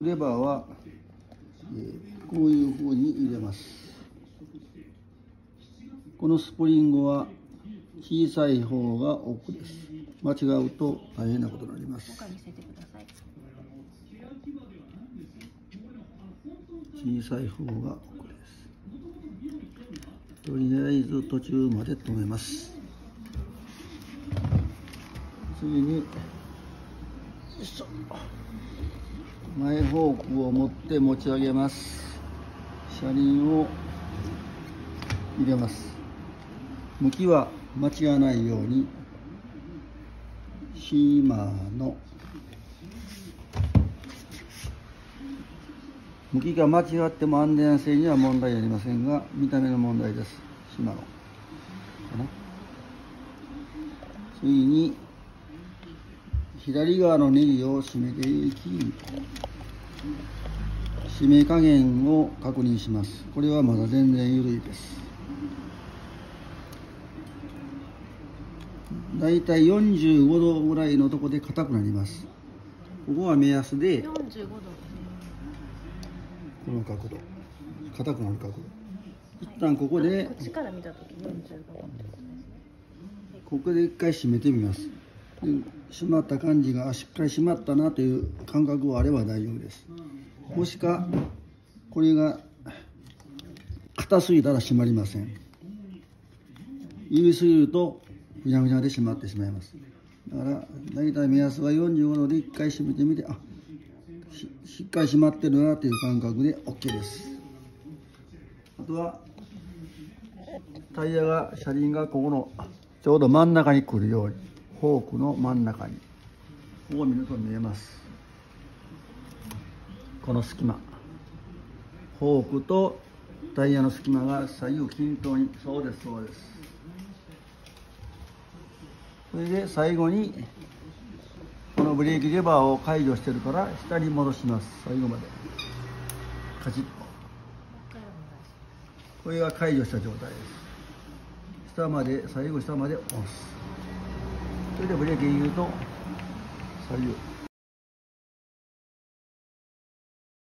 レバーは、えーこういう風に入れます。このスプリングは小さい方が奥です。間違うと大変なことになります。小さい方が奥です。とりあえず途中まで止めます。次によいしょ前フォークを持って持ち上げます。車輪を入れます。向きは間違わないように。シーマーの。向きが間違っても安全性には問題ありませんが見た目の問題です。島の。かな。次に左側のネギを締めていき締め加減を確認します。これはまだ全然緩いです。だいたい45度ぐらいのところで硬くなります。ここは目安で。この角度。硬くなる角度。一旦ここでこっちから見たとき四十五度。ここで一回締めてみますで締まった感じがしっかり締まったなという感覚があれば大丈夫です。もしかこれが硬すぎたら締まりません。緩すぎるとふにゃふにゃで締まってしまいます。だから大体目安は45度で一回締めてみてあししっかり締まってるなという感覚で OK です。あとはタイヤが車輪がここのちょうど真ん中に来るように。フォークの真ん中にここを見ると見えます。この隙間。フォークとタイヤの隙間が左右均等に。そうですそうです。それで最後にこのブレーキレバーを解除してるから下に戻します。最後まで。カチッと。これが解除した状態です。下まで最後下まで押す。それでブレーキ言うと左右。